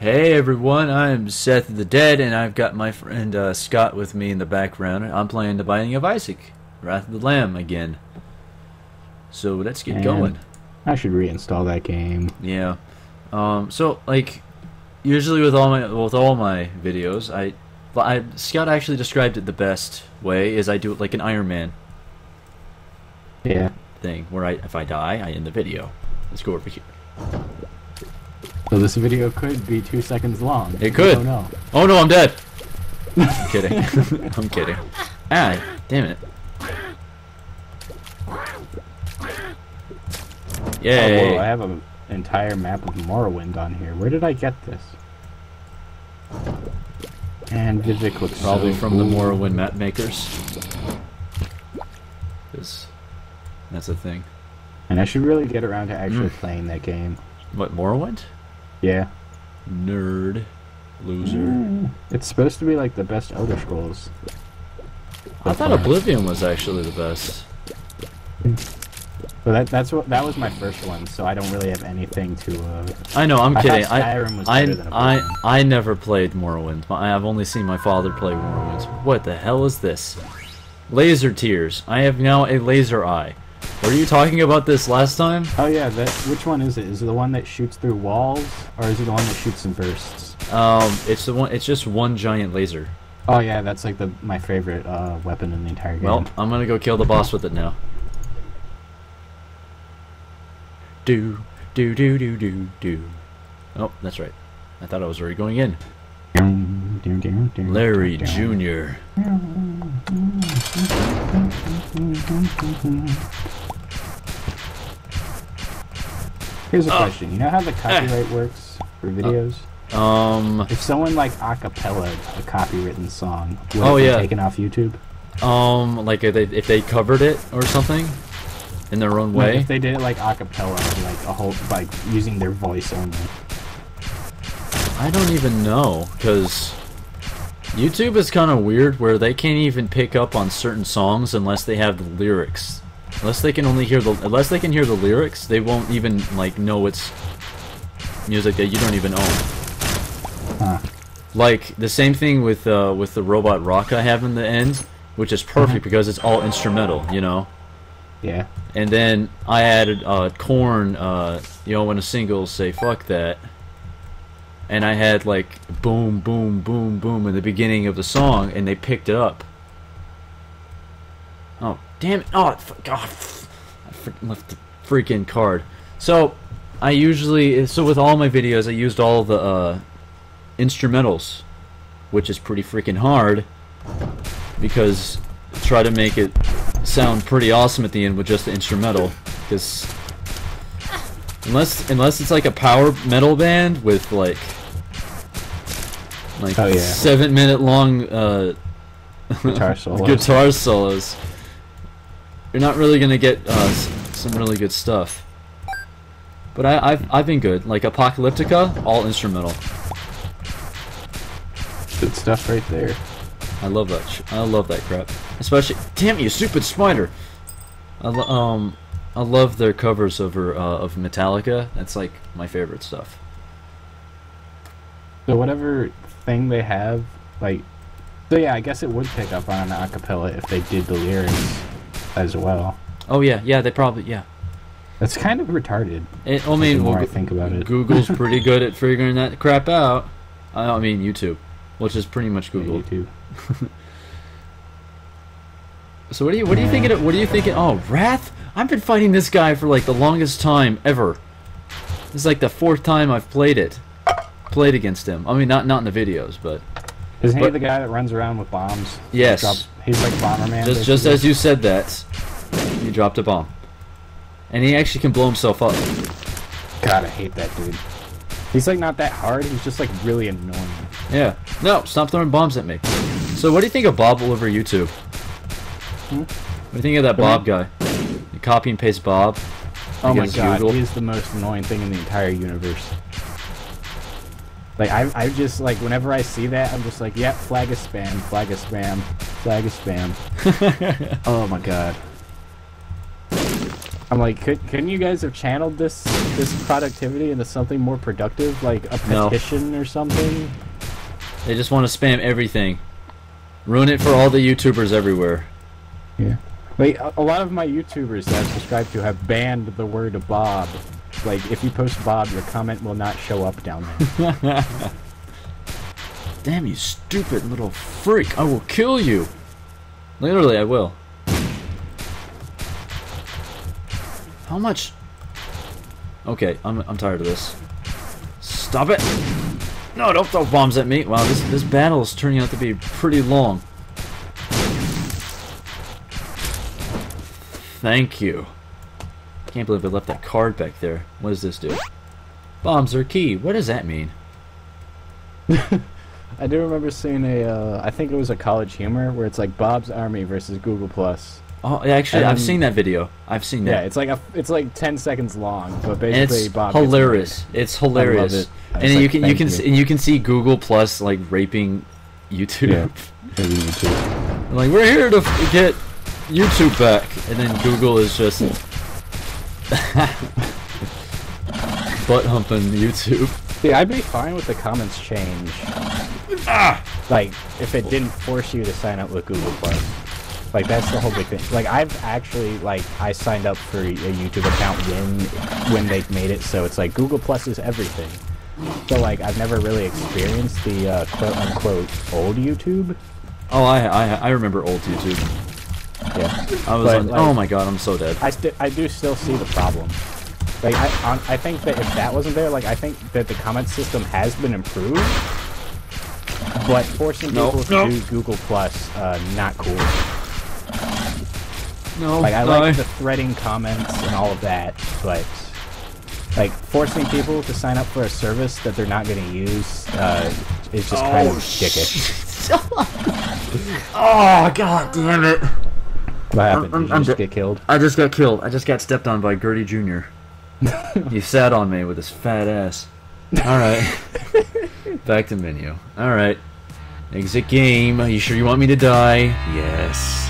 Hey everyone, I'm Zeth the Dead, and I've got my friend uh, Scott with me in the background. I'm playing The Binding of Isaac, Wrath of the Lamb again. So let's get And going. I should reinstall that game. Yeah. Um. So like, usually with all my with all my videos, I, I Scott actually described it the best way is I do it like an Iron Man Yeah. thing, where I if I die, I end the video. Let's go over here. So this video could be two seconds long. It could. Oh no. Oh no, I'm dead. I'm kidding. I'm kidding. Ah, damn it. Oh, Yay. whoa, I have an entire map of Morrowind on here. Where did I get this? And Vivec looks Probably so from the cool. Morrowind map makers. 'Cause that's a thing. And I should really get around to actually Mm. playing that game. What, Morrowind? Yeah. Nerd. Loser. Mm. It's supposed to be like the best Elder Scrolls. I thought Oblivion was actually the best. So that that's what that was my first one. So I don't really have anything to. Uh, I know, I'm I kidding. I, was I, I, I never played Morrowind. I've only seen my father play Morrowind. What the hell is this? Laser tears. I have now a laser eye. Were you talking about this last time? oh yeah, that which one is it? Is it the one that shoots through walls, or is it the one that shoots in bursts? Um, it's the one. It's just one giant laser. Oh yeah, that's like the my favorite uh, weapon in the entire game. Well, I'm gonna go kill the boss with it now. Do do do do do do. Oh, that's right. I thought I was already going in. Larry Jr. Here's a Oh. question. You know how the copyright works for videos? Um, If someone like acapella a copywritten song, would Oh, it be yeah. taken off YouTube? um, like if they, if they covered it or something in their own Like, way. if they did it like acapella, like a whole like using their voice only. I don't even know because YouTube is kind of weird where they can't even pick up on certain songs unless they have the lyrics. Unless they can only hear the unless they can hear the lyrics, they won't even like know it's music that you don't even own. Huh. Like the same thing with uh, with the robot rock I have in the end, which is perfect because it's all instrumental, you know. Yeah. And then I added uh, Korn, uh, you know, when a single say "fuck that," and I had like boom, boom, boom, boom in the beginning of the song, and they picked it up. Oh damn it! Oh God, I left the freaking card. So I usually, so with all my videos, I used all the uh, instrumentals, which is pretty freaking hard because try to make it sound pretty awesome at the end with just the instrumental because unless unless it's like a power metal band with like like Oh, yeah. seven minute long uh Guitar solos. guitar solos you're not really gonna get uh, some really good stuff but I, I've, I've been good like apocalyptica all instrumental Good stuff right there. I love that. Sh- I love that crap. Especially, damn you, stupid spider. I um, I love their covers over uh, of Metallica. That's like my favorite stuff. So whatever thing they have, like, so yeah, I guess it would pick up on an acapella if they did the lyrics as well. Oh yeah, yeah. They probably yeah. That's kind of retarded. It, I mean, well, I think about it. Google's pretty good at figuring that crap out. I mean YouTube, which is pretty much Google. YouTube. So what do you what do you think? It, what do you think? It, oh, Wrath. I've been fighting this guy for like the longest time ever. This is like the fourth time I've played it. Played against him. I mean, not not in the videos, but Isn't he the guy that runs around with bombs? Yes. Drop- he's like Bomberman. Just just as you said that, he dropped a bomb, and he actually can blow himself up. God, I hate that dude. He's like not that hard. He's just like really annoying. Yeah. No, stop throwing bombs at me. So what do you think of Bob over YouTube? Hmm? What do you think of that Bob guy? You copy and paste Bob. Oh my god, Google. he's the most annoying thing in the entire universe. Like I, I just like whenever I see that, I'm just like, yeah, flag is spam, flag is spam, flag is spam. oh my god. I'm like, could, couldn't you guys have channeled this this productivity into something more productive, like a No. petition or something? They just want to spam everything. Ruin it for all the YouTubers everywhere. Yeah. Like a, a lot of my YouTubers that I've subscribed to have banned the word Bob. Like if you post Bob, your comment will not show up down there. Damn you stupid little freak. I will kill you. Literally, I will. How much? Okay, I'm, I'm tired of this. Stop it! No, don't throw bombs at me. Wow, this, this battle is turning out to be pretty long. Thank you. Can't believe I left that card back there. What does this do? Bombs are key. What does that mean? I do remember seeing a, uh, I think it was a College Humor where it's like Bob's Army versus Google Plus. Oh, yeah, actually, And I've seen that video. I've seen that. Yeah, it's like a, it's like ten seconds long, but and basically it's Bob. hilarious. It's hilarious. it. I And you like, can you can you." and you can see Google Plus like raping YouTube. Yeah. Maybe you too. like we're here to get YouTube back, and then Google is just butt humping YouTube. See, I'd be fine with the comments change. Ah! Like, if it didn't force you to sign up with Google Plus. Like, that's the whole big thing. Like, I've actually, like, I signed up for a YouTube account when when they made it, so it's like Google Plus is everything. So, like, I've never really experienced the uh, quote-unquote old YouTube. Oh, I, I I remember old YouTube. Yeah. I was But, on. like- oh my god, I'm so dead. I sti- I do still see the problem. Like I on, I think that if that wasn't there, like I think that the comment system has been improved, but forcing No, people to no. do Google Plus, uh, not cool. No, Like I no, like the threading comments and all of that, but like forcing people to sign up for a service that they're not going to use uh, is just kind of Oh, dickish. oh god damn it! What happened? I'm- Did you I'm just get killed? I just got killed. I just got stepped on by Gurdy Jr. he sat on me with his fat ass. Alright. Back to menu. Alright. Exit game. Are you sure you want me to die? Yes.